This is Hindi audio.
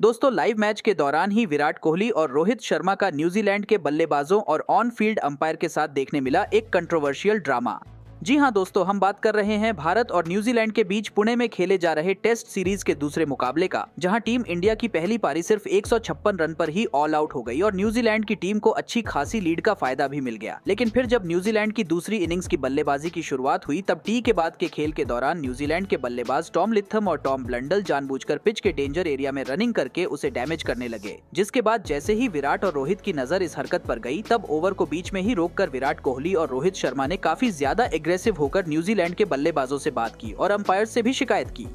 दोस्तों लाइव मैच के दौरान ही विराट कोहली और रोहित शर्मा का न्यूजीलैंड के बल्लेबाजों और ऑन फ़ील्ड अंपायर के साथ देखने मिला एक कंट्रोवर्शियल ड्रामा जी हाँ दोस्तों, हम बात कर रहे हैं भारत और न्यूजीलैंड के बीच पुणे में खेले जा रहे टेस्ट सीरीज़ के दूसरे मुकाबले का, जहाँ टीम इंडिया की पहली पारी सिर्फ़ एक सौ छप्पन रन पर ही ऑल आउट हो गई और न्यूजीलैंड की टीम को अच्छी खासी लीड का फ़ायदा भी मिल गया। लेकिन फिर जब न्यूजीलैंड की दूसरी इनिंग्स की बल्लेबाजी की शुरुआत हुई, तब टी के बाद के खेल के दौरान न्यूजीलैंड के बल्लेबाज टॉम लिथम और टॉम ब्लंडल जानबूझकर पिच के डेंजर एरिया में रनिंग करके उसे डैमेज करने लगे। जिसके बाद जैसे ही विराट और रोहित की नज़र इस हरकत पर गई, तब ओवर को बीच में ही रोककर विराट कोहली और रोहित शर्मा ने काफ़ी ज़्यादा एग्रेसिव होकर न्यूजीलैंड के बल्लेबाजों से बात की और अंपायर से भी शिकायत की।